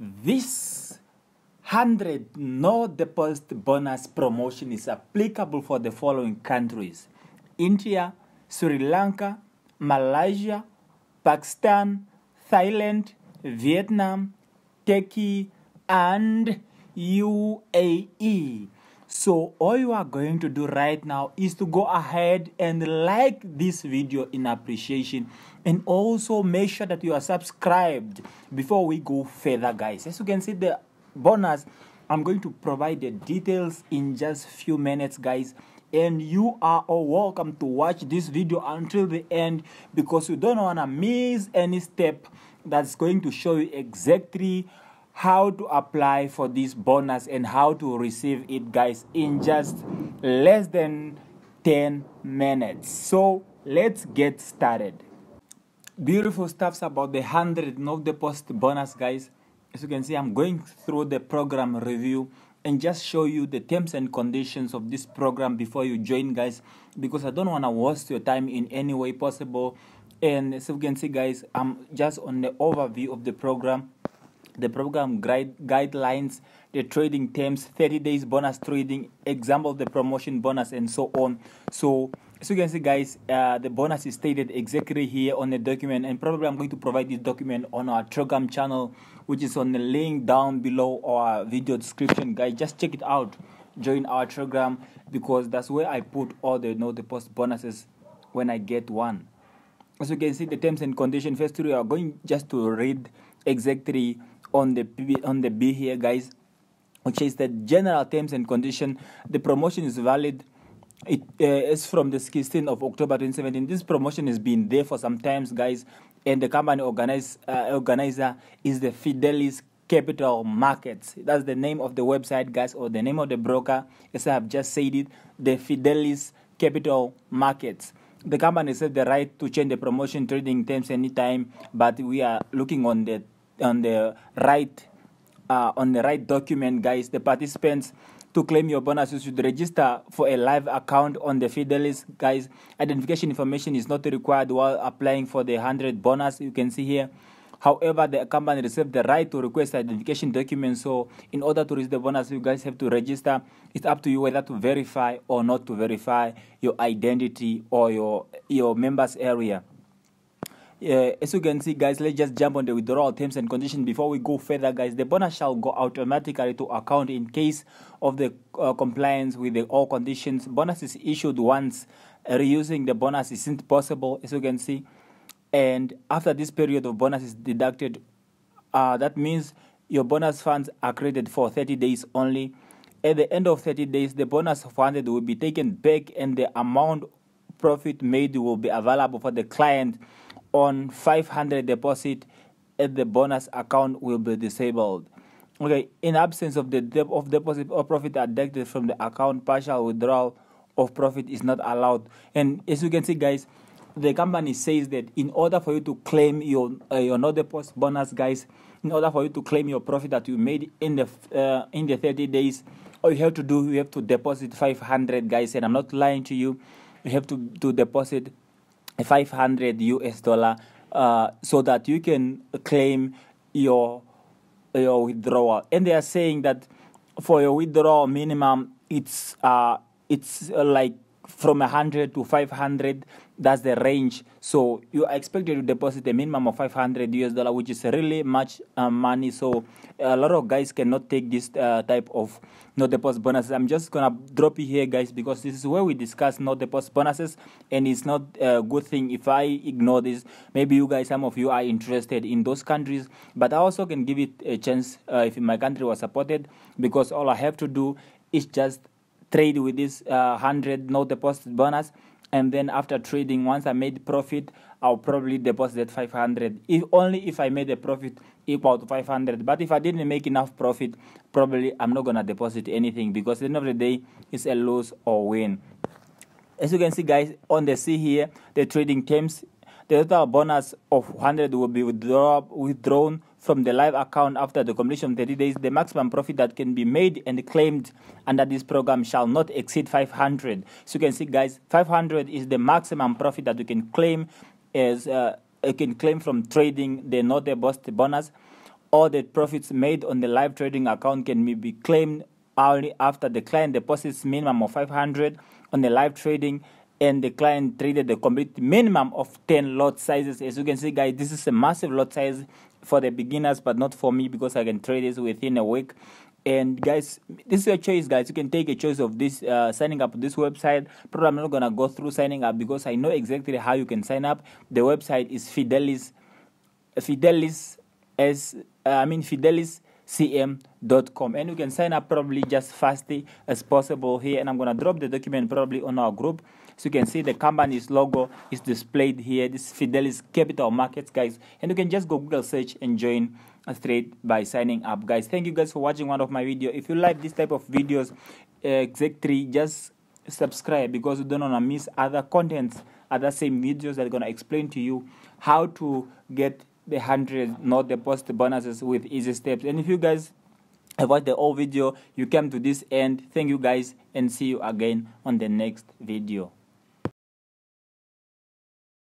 This 100 no deposit bonus promotion is applicable for the following countries India, Sri Lanka, Malaysia, Pakistan, Thailand, Vietnam, Turkey, and UAE. So all you are going to do right now is to go ahead and like this video in appreciation and also make sure that you are subscribed before we go further guys. As you can see the bonus I'm going to provide the details in just few minutes guys and you are all welcome to watch this video until the end because you don't want to miss any step that's going to show you exactly how to apply for this bonus and how to receive it guys in just less than 10 minutes. So let's get started. Beautiful stuffs about the 100 no deposit bonus guys. As you can see i'm going through the program review and just show you the terms and conditions of this program before you join guys because i don't want to waste your time in any way possible. And as you can see guys i'm just on the overview of the program the program guide, guidelines the trading terms 30 days bonus trading example the promotion bonus and so on. So as you can see guys uh, the bonus is stated exactly here on the document and probably i'm going to provide this document on our telegram channel which is on the link down below our video description. Guys just check it out join our telegram because that's where i put all the you know the post bonuses when i get one. As you can see the terms and conditions first we are going just to read exactly on the on the b here guys which is the general terms and condition the promotion is valid it uh, is from the 16th of October 2017. This promotion has been there for some times, guys, and the company organize, uh, organizer is the Fidelis Capital Markets. That's the name of the website, guys, or the name of the broker. As I have just said it, the Fidelis Capital Markets. The company has the right to change the promotion trading terms anytime, but we are looking on the on the right uh, on the right document, guys. The participants to claim your bonus, you should register for a live account on the Fidelis. Guys, identification information is not required while applying for the 100 bonus. You can see here. However, the company reserves the right to request identification documents. So, in order to receive the bonus, you guys have to register. It's up to you whether to verify or not to verify your identity or your your members area. As you can see guys let's just jump on the withdrawal terms and conditions before we go further guys. The bonus shall go automatically to account in case of the uh, compliance with the all conditions. Bonus is issued once uh, reusing the bonus isn't possible as you can see. And after this period of bonus is deducted uh, that means your bonus funds are credited for 30 days only. At the end of 30 days the bonus funded will be taken back and the amount profit made will be available for the client on 500 deposit at the bonus account will be disabled. Okay, in absence of the de- of deposit or profit deducted from the account, partial withdrawal of profit is not allowed. And as you can see, guys, the company says that in order for you to claim your uh, your no deposit bonus, guys, in order for you to claim your profit that you made in the uh, in the 30 days, all you have to do you have to deposit 500, guys. And I'm not lying to you. You have to to deposit 500 US dollar uh, so that you can claim your your withdrawal. And they are saying that for your withdrawal minimum, it's uh, it's uh, like from 100 to 500 that's the range. So you are expected to deposit a minimum of 500 us dollar which is really much uh, money. So a lot of guys cannot take this uh, type of no deposit bonuses. I'm just gonna drop it here guys because this is where we discuss no deposit bonuses and it's not a good thing if i ignore this. Maybe you guys some of you are interested in those countries but i also can give it a chance uh, if my country was supported because all i have to do is just trade with this uh, 100 no deposit bonus. And then after trading once i made profit i'll probably deposit 500 if only if i made a profit equal to 500 but if i didn't make enough profit probably i'm not gonna deposit anything because at the end of the day it's a lose or win. As you can see guys on the c here the trading terms the total bonus of 100 will be withdraw, withdrawn from the live account after the completion of 30 days. The maximum profit that can be made and claimed under this program shall not exceed 500. So you can see, guys, 500 is the maximum profit that you can claim as uh, you can claim from trading the not the bonus all the profits made on the live trading account can be claimed only after the client deposits minimum of 500 on the live trading and the client traded the complete minimum of 10 lot sizes. As you can see guys this is a massive lot size for the beginners but not for me because i can trade this within a week. And guys this is your choice guys. You can take a choice of this uh, signing up this website. Probably i'm not gonna go through signing up because i know exactly how you can sign up. The website is fidelis fidelis as uh, i mean fidelis cm.com and you can sign up probably just fastly as possible here. And i'm going to drop the document probably on our group. So you can see the company's logo is displayed here. This fidelis capital markets guys. And you can just go google search and join straight by signing up guys. Thank you guys for watching one of my video. If you like this type of videos exactly just subscribe because you don't want to miss other contents other same videos that are going to explain to you how to get the 100 not the post bonuses with easy steps. And if you guys have watched the whole video you came to this end. Thank you guys and see you again on the next video